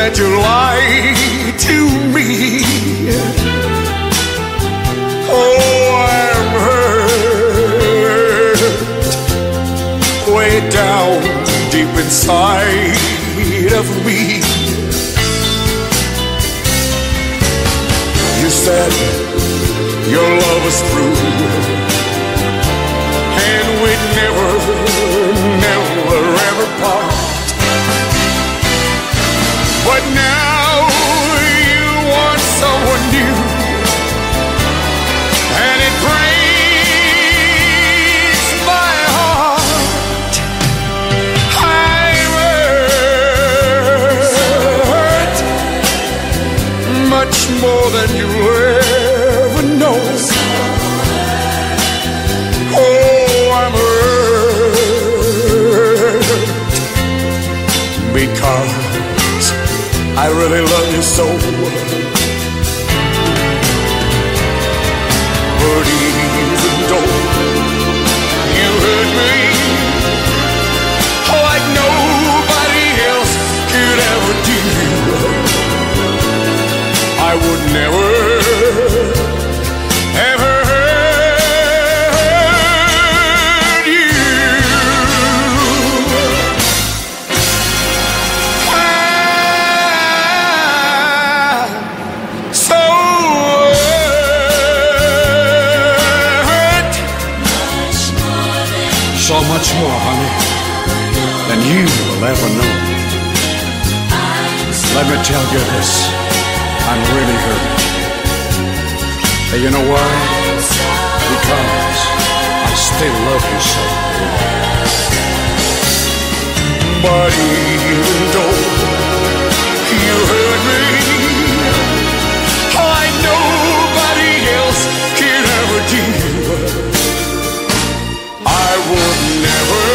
that you lied to me. Oh, I'm hurt way down deep inside of me. You said your love was through, more than you ever know. Oh, I'm hurt because I really love you so. Much more, honey, than you will ever know. Let me tell you this. I'm really hurt. And you know why? Because I still love you so. But never